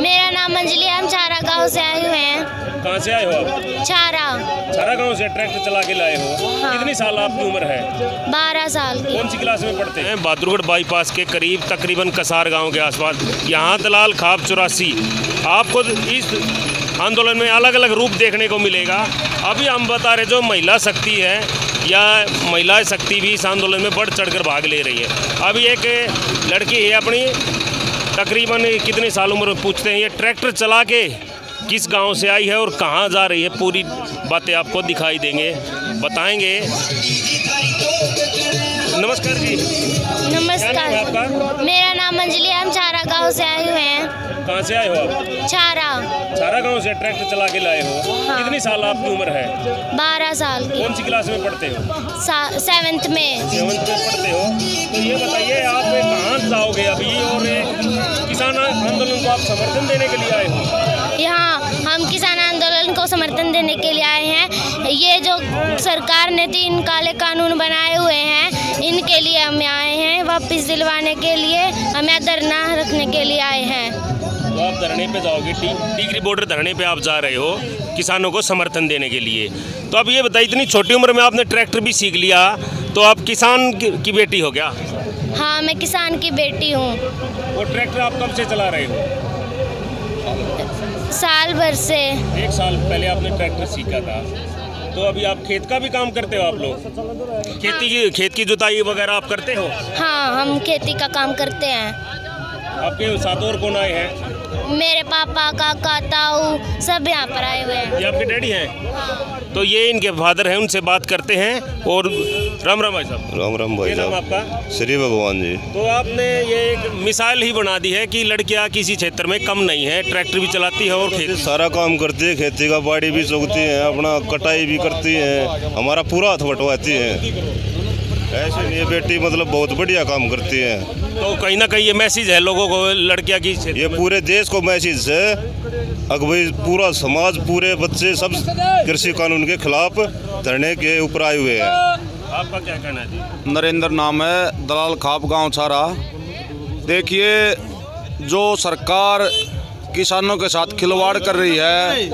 मेरा नाम अंजलि है हम चारा गाँव से आए हुए हैं। कहाँ से आए हो आप? चारा। सारा गाँव से ट्रैक्टर चला के लाए हो। हाँ। कितनी साल आपकी उम्र है? बारह साल की। कौन सी क्लास में पढ़ते हैं? बहादुरगढ़ बाईपास के करीब तकरीबन कसार गाँव के आसपास। यहाँ दलाल खाब चौरासी। आपको इस आंदोलन में अलग अलग रूप देखने को मिलेगा। अभी हम बता रहे जो महिला शक्ति है या महिला शक्ति भी इस आंदोलन में बढ़ चढ़कर भाग ले रही है। अभी एक लड़की है अपनी तकरीबन कितने साल उम्र में पूछते हैं ये ट्रैक्टर चला के किस गाँव से आई है और कहाँ जा रही है पूरी बातें आपको दिखाई देंगे बताएँगे। नमस्कार जी। नमस्कार। आपका? मेरा नाम अंजलि हम चारा गाँव से आए हुए हैं। कहाँ से आए हो आप? चारा। सारा गाँव से ट्रैक्टर चला के लाए हो। हाँ। कितनी साल आपकी उम्र है? बारह साल की। कौन सी क्लास में पढ़ते हो? सेवेंथ में। सेवंथ में पढ़ते हो। तो ये बताइए आप कहाँ जाओगे अभी और किसान आंदोलन को आप समर्थन देने के लिए आए हो? यहाँ हम किसान आंदोलन को समर्थन देने के लिए आए हैं। ये जो सरकार ने तीन काले कानून बनाए हुए हैं इनके लिए हम आए हैं वापस दिलवाने के लिए हमें धरना रखने के लिए आए हैं। तो आप धरने पे जाओगे टी टीकरी बॉर्डर धरने पे आप जा रहे हो किसानों को समर्थन देने के लिए। तो अब ये बताइए इतनी छोटी उम्र में आपने ट्रैक्टर भी सीख लिया तो आप किसान की, बेटी हो क्या? हाँ मैं किसान की बेटी हूँ। वो ट्रैक्टर आप कब से चला रहे हो? साल भर से। एक साल पहले आपने ट्रैक्टर सीखा था। तो अभी आप खेत का भी काम करते हो आप लोग? खेती की खेत की जुताई वगैरह आप करते हो? हाँ हम खेती का काम करते हैं। आपके साथ और कौन आए हैं? मेरे पापा काका ताऊ सब यहाँ पर आए हुए हैं। ये आपके डैडी हैं? तो ये इनके फादर हैं उनसे बात करते हैं और राम राम भाई साहब। राम राम भाई साहब। आपका? श्री भगवान जी। तो आपने ये एक मिसाल ही बना दी है कि लड़कियाँ किसी क्षेत्र में कम नहीं है ट्रैक्टर भी चलाती है और खेत सारा काम करती है खेती का बाड़ी भी चौकती है अपना कटाई भी करती है हमारा पूरा हाथ बटवाती है। ऐसे नहीं ये बेटी मतलब बहुत बढ़िया काम करती है। तो कहीं ना कहीं ये मैसेज है लोगों को लड़कियाँ की ये पूरे देश को मैसेज है अगर भाई पूरा समाज पूरे बच्चे सब कृषि कानून के खिलाफ धरने के ऊपर आए हुए हैं। आपका क्या कहना है जी? नरेंद्र नाम है दलाल खाप गाँव छारा देखिए जो सरकार किसानों के साथ खिलवाड़ कर रही है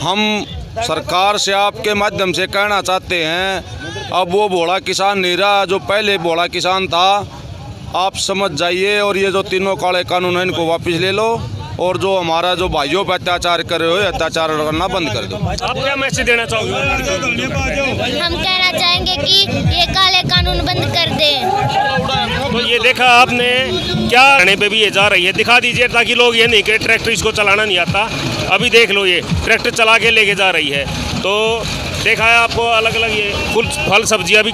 हम सरकार से आपके माध्यम से कहना चाहते हैं अब वो भोला किसान नहीं रहा जो पहले भोला किसान था आप समझ जाइए और ये जो तीनों काले कानून है इनको वापस ले लो और जो हमारा जो भाइयों पर अत्याचार कर रहे हो अत्याचार करना बंद कर दो आप क्या मैसेज देना चाहोगे? हम कहना चाहेंगे कि ये काले कानून बंद ये देखा आपने, क्या करने पे भी ये जा रही है। दिखा दीजिए ताकि लोग ये नहीं कहे ट्रैक्टर इसको चलाना नहीं आता। अभी देख लो ये ट्रैक्टर चला के लेके जा रही है। तो देखा है आपको अलग अलग ये, फुल, फल सब्ज़ियाँ भी